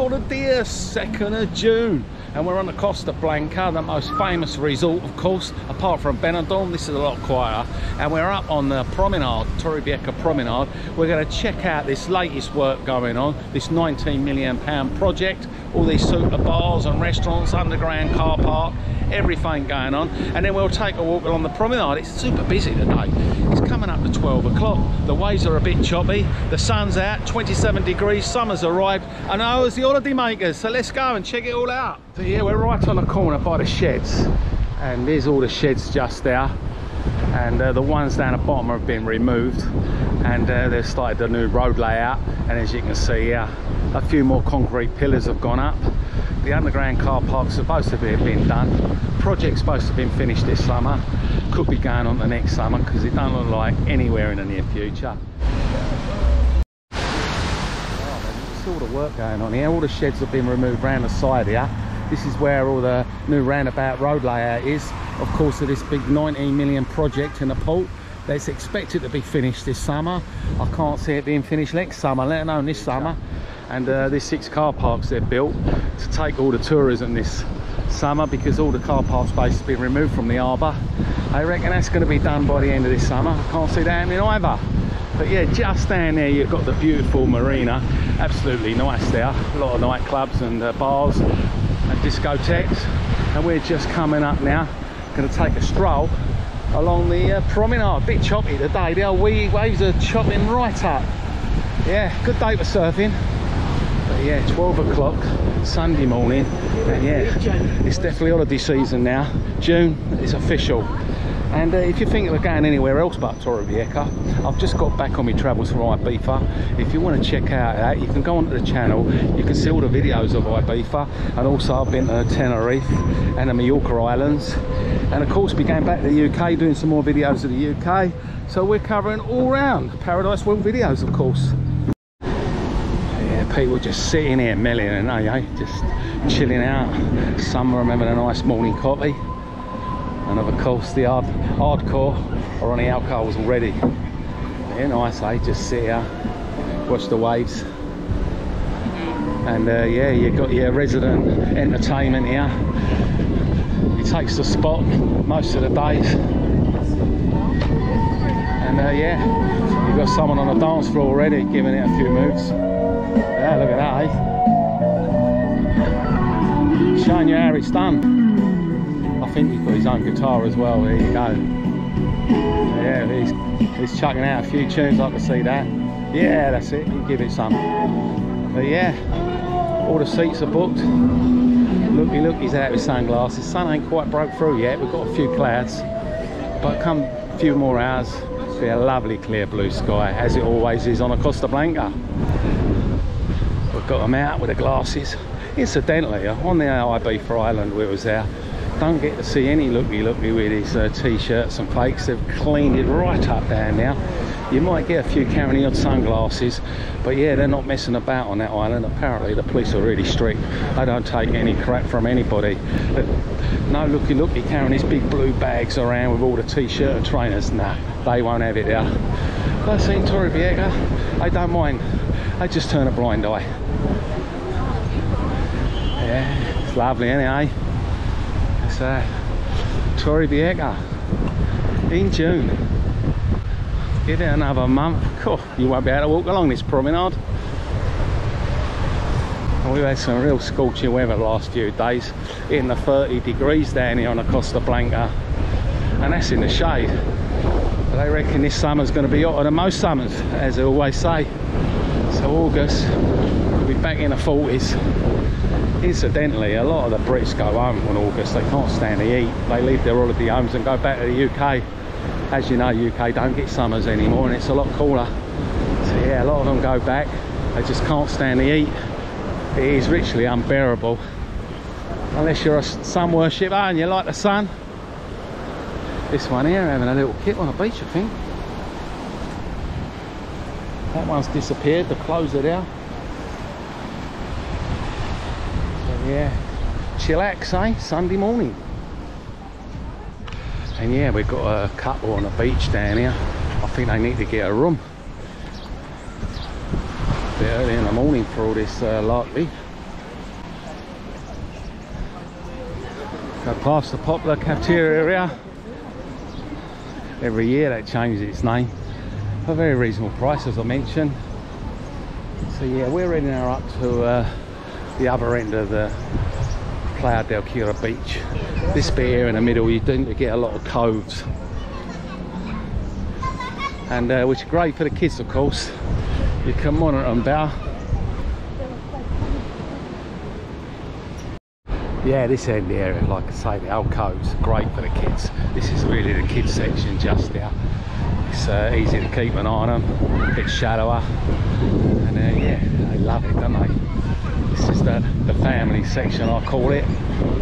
Morning, buenos 2nd of June. And we're on the Costa Blanca, the most famous resort, of course, apart from Benidorm. This is a lot quieter. And we're up on the promenade, Torrevieja Promenade. We're going to check out this latest work going on, this 19 million pound project. All these super bars and restaurants, underground car park, everything going on. And then we'll take a walk along the promenade. It's super busy today. It's coming up to 12 o'clock. The waves are a bit choppy. The sun's out, 27 degrees, summer's arrived. And I was the holiday makers, so let's go and check it all out. So yeah, we're right on the corner by the sheds. And there's all the sheds just there. And uh, the ones down the bottom have been removed. And uh, they've started the new road layout. And as you can see here, a few more concrete pillars have gone up. The underground car park's supposed to be been done. Project's supposed to have been finished this summer. Could be going on the next summer because it don't look like anywhere in the near future. All the work going on here. All the sheds have been removed around the side here. This is where all the new roundabout road layout is. Of course, of this big 19 million project in the port that's expected to be finished this summer. I can't see it being finished next summer, let alone this summer. And uh, there's six car parks they've built to take all the tourism this summer because all the car park space has been removed from the harbour. I reckon that's going to be done by the end of this summer. I can't see that happening either. But yeah, just down there you've got the beautiful marina. Absolutely nice there. A lot of nightclubs and uh, bars and discotheques. And we're just coming up now. Going to take a stroll along the uh, promenade. A bit choppy today. The old wee waves are chopping right up. Yeah, good day for surfing. But yeah, 12 o'clock, Sunday morning. And yeah, it's definitely holiday season now. June is official. And uh, if you're thinking of going anywhere else but Torrevieja, I've just got back on my travels from Ibiza. If you want to check out that, you can go onto the channel. You can see all the videos of Ibiza. And also I've been to Tenerife and the Mallorca Islands. And of course, we're going back to the UK, doing some more videos of the UK. So we're covering all round Paradise World videos, of course. People just sitting here milling and eh, just chilling out. Some having a nice morning coffee and of course the hard, hardcore are on the alcohols already. Yeah, nice, eh? Just sit here, watch the waves. And uh, yeah, you've got your resident entertainment here. He takes the spot most of the days. And uh, yeah, you've got someone on the dance floor already giving it a few moves. Yeah, look at that, eh? Showing you how it's done. I think he's got his own guitar as well. There you go. Yeah, he's, he's chucking out a few tunes. I can see that. Yeah, that's it. You give it some. But yeah, all the seats are booked. Looky, look, he's out with sunglasses. Sun ain't quite broke through yet. We've got a few clouds, but come a few more hours, it'll be a lovely clear blue sky, as it always is on a Costa Blanca. Got them out with the glasses. Incidentally, uh, on the Ibiza Island we was there, don't get to see any looky looky with his uh, t-shirts and fakes they've cleaned it right up there now. You might get a few carrying odd sunglasses but yeah they're not messing about on that island. Apparently the police are really strict. They don't take any crap from anybody. No looky looky carrying these big blue bags around with all the t-shirt and trainers nah they won't have it uh. there i've seen Torrevieja eh? I don't mind. They just turn a blind eye yeah it's lovely anyway It's uh, Torrevieja in June. Give it another month, you won't be able to walk along this promenade. We've had some real scorching weather the last few days, in the 30 degrees down here on the Costa Blanca, and that's in the shade. But they reckon this summer's going to be hotter than most summers, as they always say. So August, we'll be back in the 40s Incidentally, a lot of the Brits go home in August. They can't stand the heat. They leave their holiday homes and go back to the UK. As you know, UK don't get summers anymore and it's a lot cooler. So yeah, a lot of them go back. They just can't stand the heat. It is literally unbearable. Unless you're a sun worshipper and you like the sun. This one here having a little kip on the beach, I think. That one's disappeared, the clothes are there. Yeah chillax eh sunday morning and yeah we've got a couple on the beach down here i think they need to get a room bit early in the morning for all this uh, larkly. Go past the popular cafeteria area. Every year that changes its name. For very reasonable price as I mentioned. So yeah, we're heading now up to uh, the other end of the Playa del Cura beach. This bit here in the middle, you tend to get a lot of coves. And uh, which are great for the kids of course. You can monitor them better. Yeah, this end here, like I say, the alcoves, great for the kids. This is really the kids section just here. It's uh, easy to keep an eye on them, a bit shallower. And uh, yeah, they love it, don't they? This is the, the family section, I call it.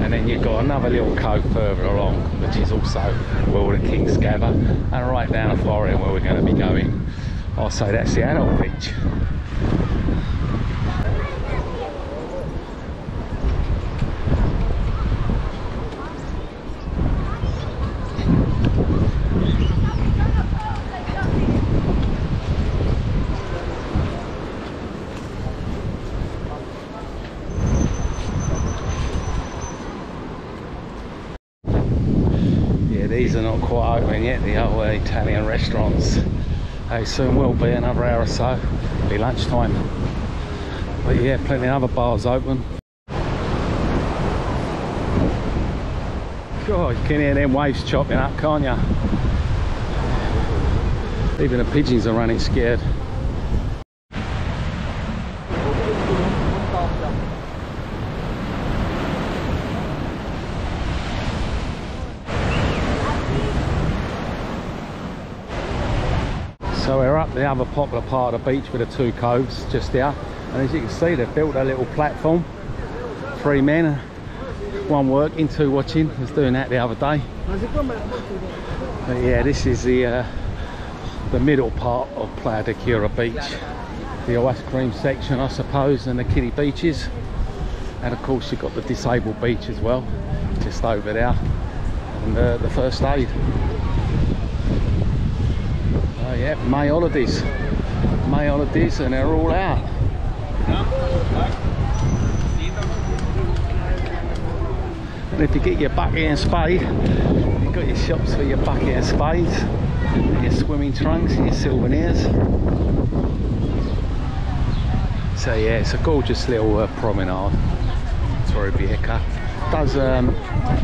And then you've got another little cove further along, which is also where all the kings gather. And right down the far end where we're going to be going. I'll say that's the adult beach. Yeah, these are not quite open yet, the old Italian restaurants. They soon will be, another hour or so. It'll be lunchtime. But yeah, plenty of other bars open. God, you can hear them waves chopping up, can't you? Even the pigeons are running scared. So we're up the other popular part of the beach with the two coves just there. And as you can see, they've built a little platform. Three men, one working, two watching. Was doing that the other day. But yeah, this is the uh, the middle part of Playa de Cura Beach. The ice cream section, I suppose, and the kiddie beaches. And of course, you've got the disabled beach as well, just over there. And uh, the first aid. Yeah, May holidays. May holidays and they're all out. And if you get your bucket and spade, you've got your shops for your bucket and spades, your swimming trunks and your souvenirs. So yeah, it's a gorgeous little uh, promenade. Torrevieja. Does um,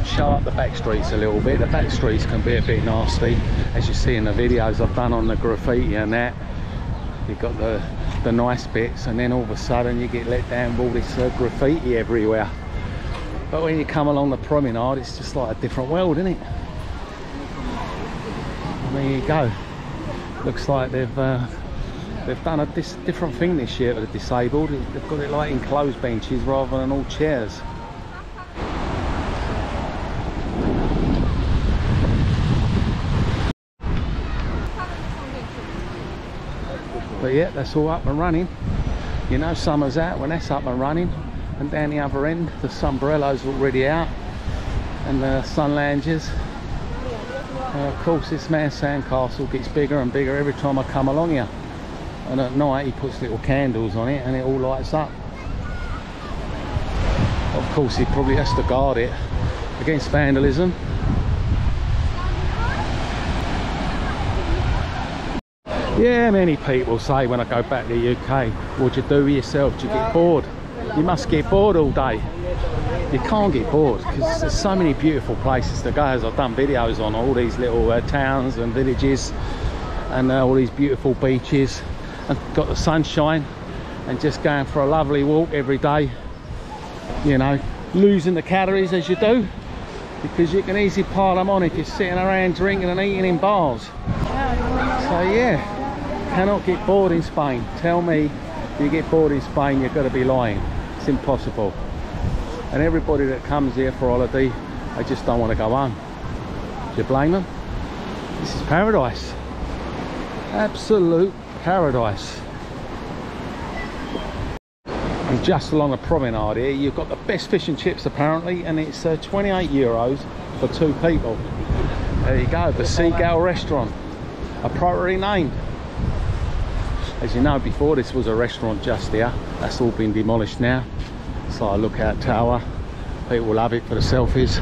show up the back streets a little bit. The back streets can be a bit nasty, as you see in the videos I've done on the graffiti and that. You've got the, the nice bits and then all of a sudden you get let down with all this uh, graffiti everywhere. But when you come along the promenade, it's just like a different world, isn't it? And there you go. Looks like they've uh, they've done a different thing this year for the disabled. They've got it like enclosed benches rather than all chairs. But yeah, that's all up and running. You know, summer's out when that's up and running. And down the other end, the Sombrello's already out. And the sun lounges. And of course, this man's sandcastle gets bigger and bigger every time I come along here. And at night, he puts little candles on it and it all lights up. Of course, he probably has to guard it against vandalism. Yeah, many people say when I go back to the UK, what do you do with yourself? Do you get bored? You must get bored all day. You can't get bored because there's so many beautiful places to go. As I've done videos on all these little uh, towns and villages and uh, all these beautiful beaches and got the sunshine and just going for a lovely walk every day. You know, losing the calories as you do because you can easily pile them on if you're sitting around drinking and eating in bars. So yeah, cannot get bored in Spain. Tell me you get bored in Spain, you've got to be lying. It's impossible. And everybody that comes here for holiday, they just don't want to go home. Do you blame them? This is paradise. Absolute paradise. And just along the promenade here, you've got the best fish and chips apparently, and it's uh, 28 euros for two people. There you go, the Seagull Restaurant, appropriately named. As you know before, this was a restaurant just here. That's all been demolished now. So I look out tower. People love it for the selfies.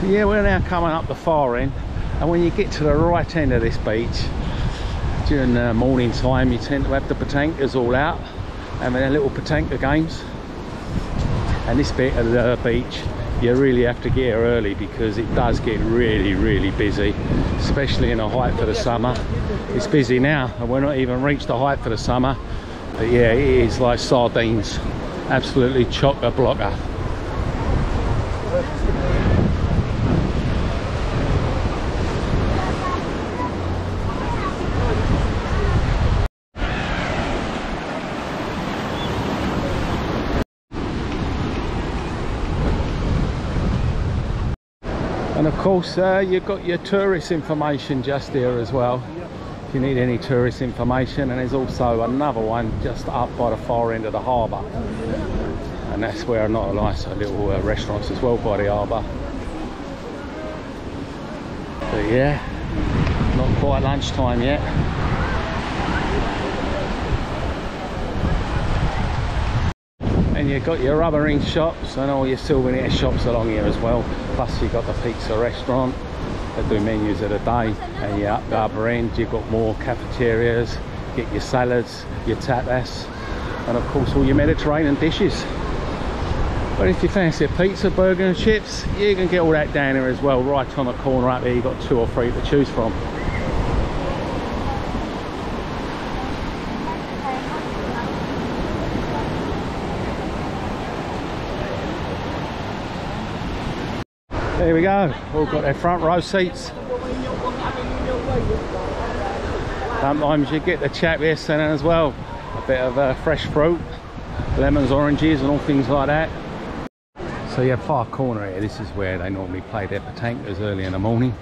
So yeah, we're now coming up the far end. And when you get to the right end of this beach, during the morning time, you tend to have the patankas all out, having a little petanka games. And this bit of the beach, you really have to get here early because it does get really, really busy, especially in the height for the summer. It's busy now, and we're not even reached the height for the summer. But yeah, it is like sardines, absolutely chocker and of course uh, you've got your tourist information just here as well. If you need any tourist information and there's also another one just up by the far end of the harbour. And that's where not a nice little uh, restaurants as well by the harbour. But yeah not quite lunchtime yet you've got your rubber ring shops and all your souvenir shops along here as well. Plus you've got the pizza restaurant. That do menus of the day. And you up the other end you've got more cafeterias. Get your salads your tapas and of course all your mediterranean dishes. But if you fancy a pizza burger and chips you can get all that down here as well right on the corner up there. You've got two or three to choose from There we go, all got their front row seats. Sometimes you get the chap here selling as well, a bit of uh, fresh fruit, lemons, oranges and all things like that. So have far corner here, this is where they normally play their petankas early in the morning.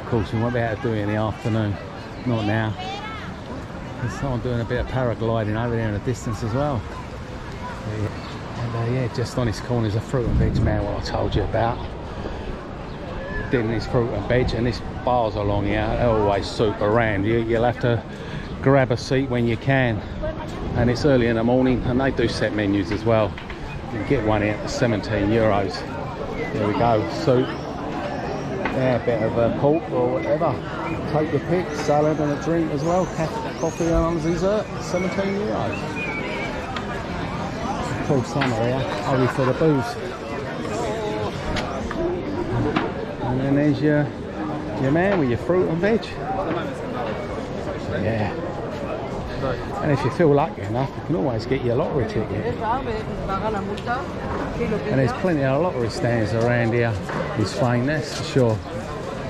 Of course we won't be able to do it in the afternoon, not now. There's someone doing a bit of paragliding over there in the distance as well. And uh, yeah, just on this corner is a fruit and veg man what I told you about in this fruit and veg and this bars along here always super around you you'll have to grab a seat when you can. And it's early in the morning and they do set menus as well. You can get one for 17 euros. There we go. Soup. Yeah a bit of a pork or whatever. Take your pick salad and a drink as well. Coffee and dessert 17 euros. Full summer here. Only for the booze And there's your, your man with your fruit and veg. Yeah. And if you feel lucky enough, you can always get your lottery ticket. And there's plenty of lottery stands around here in Spain, that's for sure.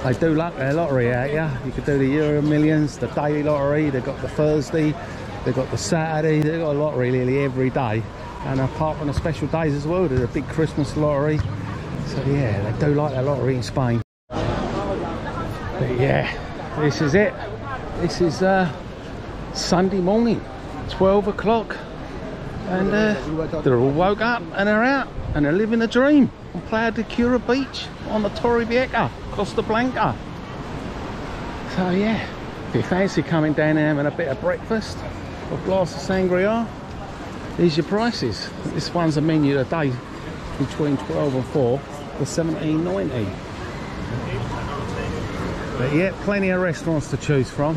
They do luck their lottery out here. You could do the Euro Millions, the daily lottery, they've got the Thursday, they've got the Saturday, they've got a lottery nearly every day. And apart from the special days as well, there's a big Christmas lottery. So yeah, they do like their lottery in Spain. But yeah, this is it. This is uh, Sunday morning, 12 o'clock. And uh, they're all woke up and they're out and they're living a dream on Playa de Cura Beach on the Torre Torrevieja, Costa Blanca. So yeah, if you fancy coming down and having a bit of breakfast, a glass of sangria, these your prices. This one's a menu a day between 12 and 4 for 17.90. But yeah, plenty of restaurants to choose from.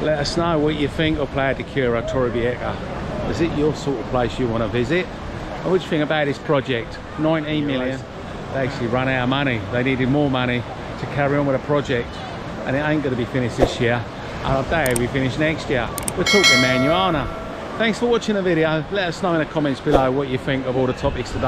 Let us know what you think of Playa de Cura Torrevieja. Is it your sort of place you want to visit? And what do you think about this project? 19 million. They actually run out of money. They needed more money to carry on with a project. And it ain't going to be finished this year. And I doubt it'll be finished next year. We're talking Mañana. Thanks for watching the video. Let us know in the comments below what you think of all the topics today.